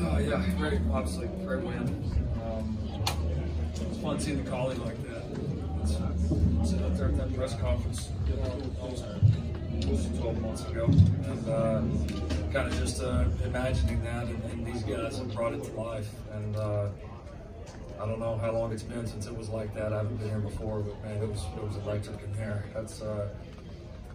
Uh, yeah, great. Obviously, great win. Um, it's fun seeing the Coli like that. It's, sitting up there at that press conference, almost, almost 12 months ago, and uh, kind of just uh, imagining that, and, and, these guys have brought it to life. And uh, I don't know how long it's been since it was like that. I haven't been here before, but man, it was it was electric in there. That's uh,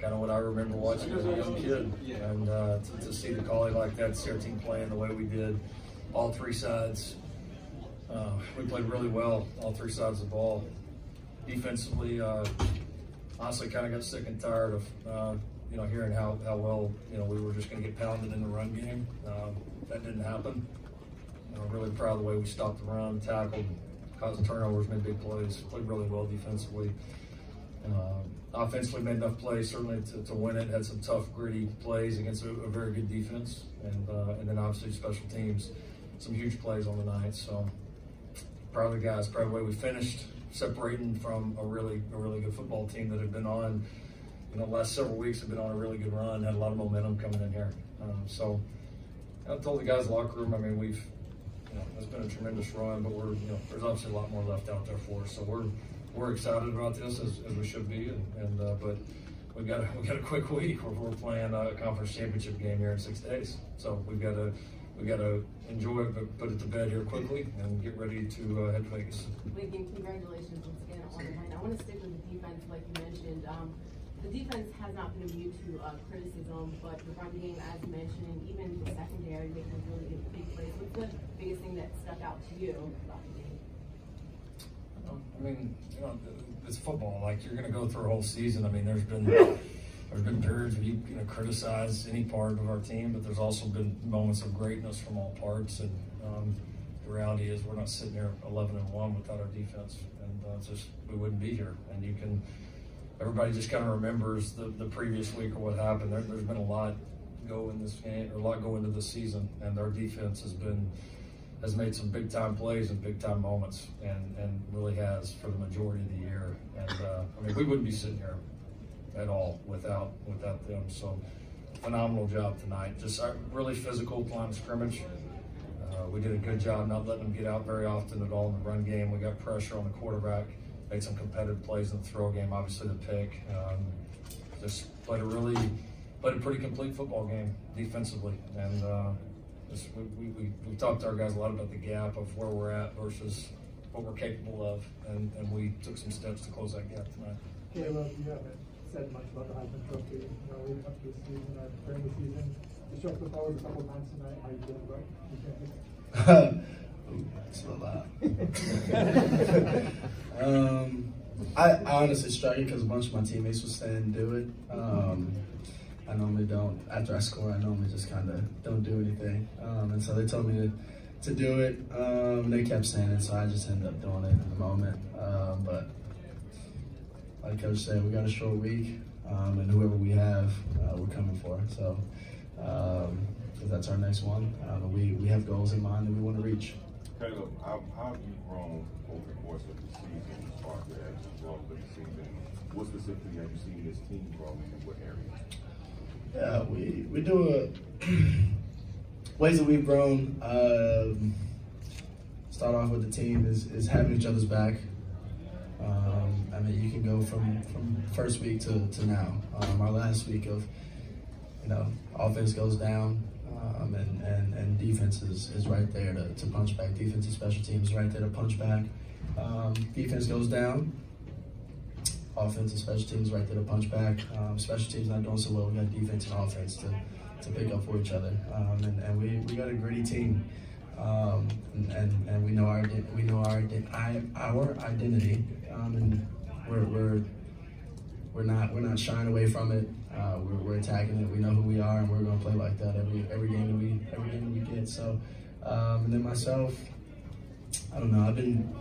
kind of what I remember watching as a young kid. And uh, to, to, see the Coli like that, see our team playing the way we did, all three sides. Uh, we played really well, all three sides of the ball. Defensively, uh, honestly, kind of got sick and tired of uh, you know hearing how, how well you know we were just going to get pounded in the run game. Um, that didn't happen. You know, really proud of the way we stopped the run, tackled, caused turnovers, made big plays, played really well defensively. Uh, offensively made enough plays certainly to, to win it. Had some tough, gritty plays against a, a very good defense, and uh, and then obviously special teams, some huge plays on the night. So proud of the guys, proud of the way we finished, separating from a really a really good football team that had been on, you know, the last several weeks have been on a really good run, had a lot of momentum coming in here. Um, so I told the guys locker room, I mean, we've you know, it's been a tremendous run, but we're you know, there's obviously a lot more left out there for us. So we're we're excited about this as, as we should be, and, and uh, but we've got a, we got a quick week. We're, we're playing a conference championship game here in six days, so we've got to we got to enjoy it, but put it to bed here quickly and get ready to uh, head to Vegas. Lincoln, congratulations once again on the win. I want to stick with the defense, like you mentioned. Um, the defense has not been immune to uh, criticism, but the run game, as mentioned, even the secondary making really big plays. What's the biggest thing that stuck out to you about the game? I mean, you know, it's football. Like you're going to go through a whole season. I mean, there's been there's been periods where you, you know criticize any part of our team, but there's also been moments of greatness from all parts. And um, the reality is, we're not sitting here 11 and one without our defense, and uh, just we wouldn't be here. And you can everybody just kind of remembers the, the previous week or what happened. There, has been a lot go in this game, or a lot go into this season, and our defense has been has made some big time plays and big time moments, and, and really has for the majority of the year. And uh, I mean, we wouldn't be sitting here at all without without them. So phenomenal job tonight. Just uh, really physical line of scrimmage. Uh, we did a good job not letting them get out very often at all in the run game. We got pressure on the quarterback, made some competitive plays in the throw game. Obviously the pick. Um, just played a really played a pretty complete football game defensively and. Uh, we, we, we talked to our guys a lot about the gap of where we're at versus what we're capable of, and, and we took some steps to close that gap tonight. Caleb, you haven't said much about the Heisman Trophy, you know, leading up to the season or during the season. You struck the forward a couple of times tonight. How you feeling about it? It's a lot. um, I, I honestly struggled because a bunch of my teammates were saying do it. Um, I normally don't. After I score, I normally just kind of don't do anything. Um, and so they told me to, to do it. Um, they kept saying it, so I just ended up doing it in the moment. Um, but like Coach said, we got a short week, um, and whoever we have, uh, we're coming for. So um, that's our next one. Uh, but we, we have goals in mind that we want to reach. Caleb, how, how have you grown over the course of the season as far as the season? What specifically have you seen this team grow in what areas? Yeah, we we do a ways that we've grown. Um, start off with the team is, is having each other's back. Um, I mean, you can go from from first week to, to now. Um, our last week of you know offense goes down, um, and, and and defense is, is right there to, to punch back. Defense and special teams right there to punch back. Um, defense goes down offense and special teams right there to punch back. Um, special teams not doing so well. We got defense and offense to, to pick up for each other. Um, and, and we, we got a gritty team. Um, and, and we know our we know our our identity, um, and we're, we're we're not we're not shying away from it. Uh, we're, we're attacking it. We know who we are, and we're going to play like that every every game that we every game that we get. So, um, and then myself, I don't know. I've been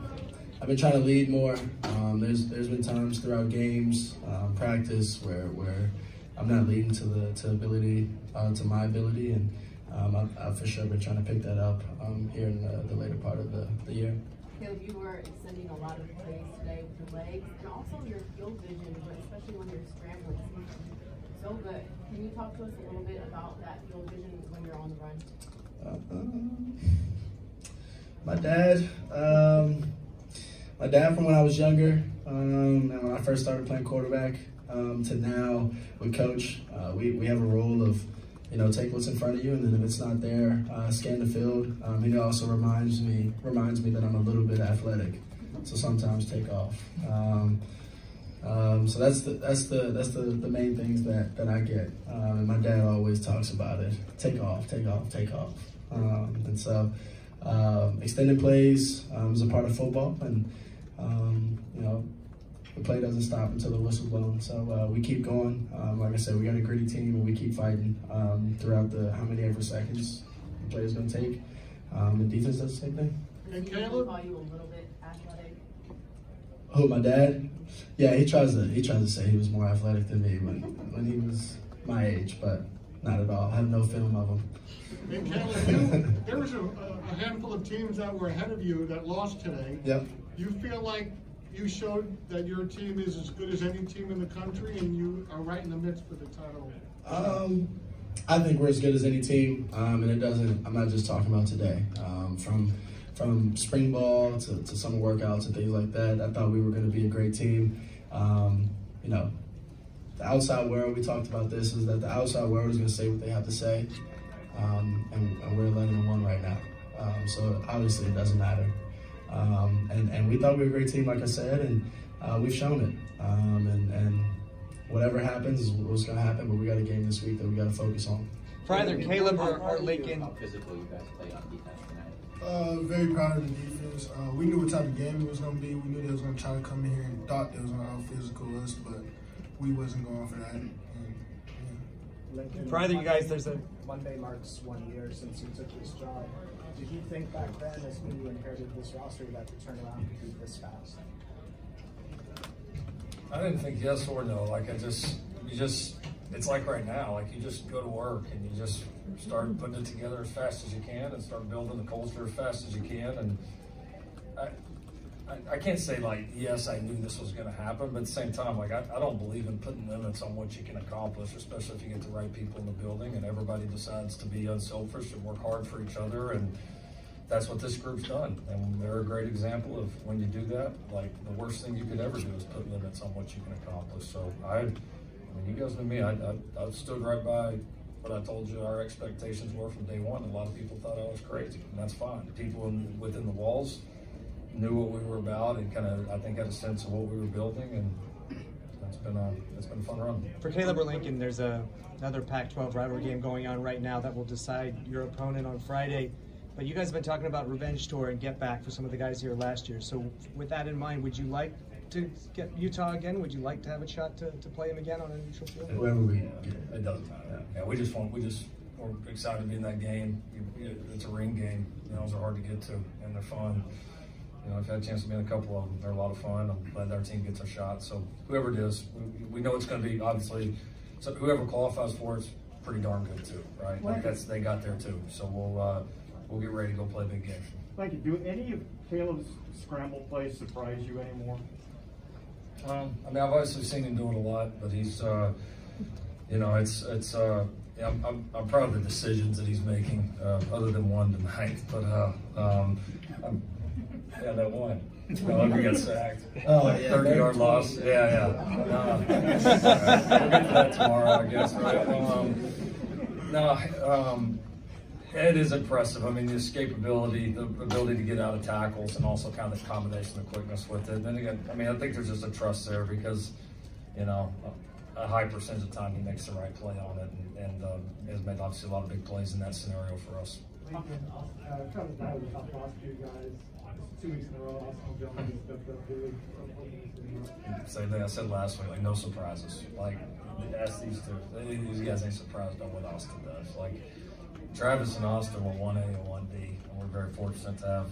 I've been trying to lead more. Um, there's there's been times throughout games, um, practice where where I'm not leading to the to ability uh, to my ability, and um, I've, I've, for sure been trying to pick that up um, here in the, the, later part of the, the year. Caleb, you were extending a lot of plays today with your legs and also your field vision, but especially when you're scrambling, so good. Can you talk to us a little bit about that field vision when you're on the run? Uh, my dad, um, my dad from when I was younger, um, and when I first started playing quarterback, um, to now with coach, uh, we, we have a rule of, you know, take what's in front of you, and then if it's not there, uh, scan the field. Um, he also reminds me reminds me that I'm a little bit athletic, so sometimes take off. Um, um, so that's the that's the that's the, the main things that, that I get. Um, and my dad always talks about it. Take off, take off, take off. Um, and so um, extended plays is a part of football, and um, you know the play doesn't stop until the whistle blows. So uh, we keep going. Um, like I said, we got a gritty team, and we keep fighting um, throughout the how many ever seconds the play is going to take. Um, and defense does the same thing. Does he Caleb? call you a little bit athletic? Who my dad? Yeah, he tries to he tries to say he was more athletic than me when when he was my age, but not at all. I have no film of him. And Caleb, there was a, a handful of teams that were ahead of you that lost today. Yep. You feel like you showed that your team is as good as any team in the country, and you are right in the midst for the title. Um, I think we're as good as any team, um, and it doesn't. I'm not just talking about today. Um, from from spring ball to, to summer workouts and things like that, I thought we were going to be a great team. Um, you know, the outside world. We talked about this is that the outside world is going to say what they have to say, um, and, and we're 11 and one right now. Um, so obviously it doesn't matter. Um, and and we thought we were a great team, like I said, and uh, we've shown it. Um, and and whatever happens is what's going to happen. But we got a game this week that we got to focus on. For either Caleb or, or Lincoln, How physical you guys played on defense tonight? Uh, very proud of the defense. Uh, we knew what type of game it was gonna be. We knew they was gonna try to come in here and thought they was gonna out physical us, but we wasn't going for that. And, yeah. Lincoln, For either you guys, there's a- Monday marks one year since you took this job. Did you think back then, as when you inherited this roster, that the turnaround could be this fast? I didn't think yes or no. Like I just, you just, it's like right now. Like you just go to work and you just start putting it together as fast as you can and start building the culture as fast as you can. And I, I, I can't say like yes, I knew this was going to happen, but at the same time, like I, I don't believe in putting limits on what you can accomplish, especially if you get the right people in the building and everybody decides to be unselfish and work hard for each other and that's what this group's done, and they're a great example of when you do that. Like the worst thing you could ever do is put limits on what you can accomplish. So I, I mean, you guys know me. I, I, I stood right by what I told you our expectations were from day one. A lot of people thought I was crazy, and that's fine. People in, within the walls knew what we were about, and kind of I think had a sense of what we were building, and that's been uh, a it's been a fun run. for Caleb or Lincoln, there's a, another Pac-12 rivalry game going on right now that will decide your opponent on Friday. But you guys have been talking about revenge tour and get back for some of the guys here last year. So with that in mind, would you like to get Utah again? Would you like to have a shot to, to play them again on a neutral field? Whoever we get. It doesn't matter. Yeah, we just want, we just, we're excited to be in that game. You- you- It's a ring game, you know, those are hard to get to, and they're fun. You know, I've had a chance to be in a couple of them. They're a lot of fun. I'm glad our team gets a shot. So whoever it is, we, we know it's going to be obviously. So whoever qualifies for it's pretty darn good too, right? Like that's they got there too. So we'll uh, we'll get ready to go play a big game. Thank you. Do any of Caleb's scramble plays surprise you anymore? Um, I mean, I've obviously seen him do it a lot, but he's, uh, you know, it's it's. Uh, yeah, I'm, I'm, I'm proud of the decisions that he's making, uh, other than one tonight. But uh, um, I'm, yeah, that one. Oh, we got sacked. Oh, yeah. 30 yard loss. Yeah, yeah. Uh, all right. We'll get to that tomorrow, I guess, right? Um, no, um, it is impressive. I mean, the escapability, the ability to get out of tackles, and also kind of the combination of quickness with it. And then again, I mean, I think there's just a trust there because, you know, a high percentage of the time he makes the right play on it, and, and um, has made obviously a lot of big plays in that scenario for us. Lincoln, uh, Travis Dye was a tough loss for you guys. Two weeks in a row, has stepped up big. Same thing I said last week, like no surprises. Like ask these two, these guys ain't surprised by what Austin does. Like Travis and Austin were one A and one B, and we're very fortunate to have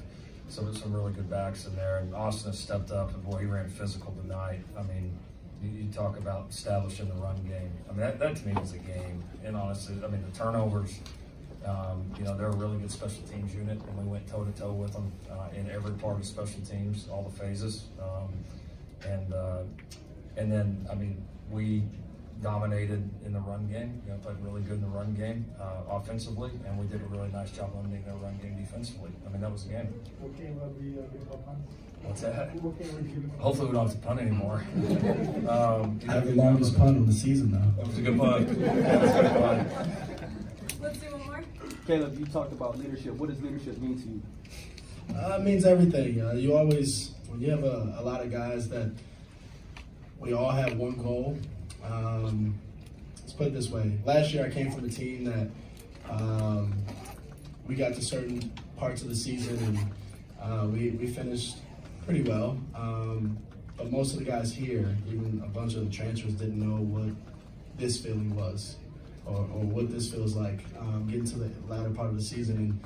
some some really good backs in there. And Austin has stepped up, and boy, he ran physical tonight. I mean, you, you talk about establishing the run game. I mean, that, that to me was a game. And honestly, I mean, the turnovers. Um, you know, they're a really good special teams unit, and we went toe to toe with them uh, in every part of special teams, all the phases. Um, and uh, and then I mean we dominated in the run game. You know, played really good in the run game uh, offensively, and we did a really nice job limiting their run game defensively. I mean, that was the game. What game will be uh, good about punts? What's that? What game will be good? Hopefully, we don't have to punt anymore. um, I have the longest punt of the season though. That was a good punt. That was a good punt. Let's do one more. Caleb, you talked about leadership. What does leadership mean to you? Uh, it means everything. Uh, you always, when you have a, a, lot of guys that we all have one goal. Um, let's put it this way. Last year, I came from a team that um, we got to certain parts of the season and uh, we, we finished pretty well. Um, but most of the guys here, even a bunch of the transfers, didn't know what this feeling was or, what this feels like um, getting to the latter part of the season and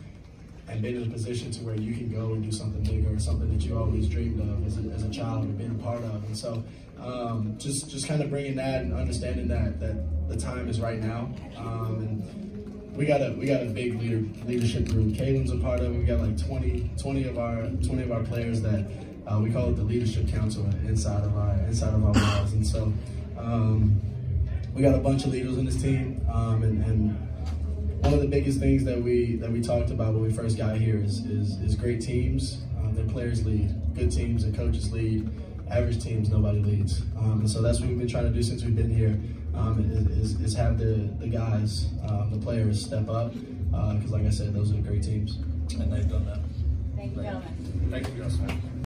and being in a position to where you can go and do something bigger or something that you always dreamed of as a, as a child or been a part of. And so um, just just kind of bringing that and understanding that that the time is right now. Um, and we got a we got a big leader, leadership group. Calen's a part of it. We got like 20, 20 of our 20 of our players that uh, we call it the leadership council inside of our inside of our walls. And so um, we got a bunch of leaders in this team, um, and, and one of the biggest things that we that we talked about when we first got here is is, is great teams. Um, their players lead. Good teams and coaches lead. Average teams, nobody leads. Um, and so that's what we've been trying to do since we've been here. Um, is, is have the the guys, um, the players step up because, uh, like I said, those are great teams. And they've done that. Thank you, gentlemen. Thank you, guys.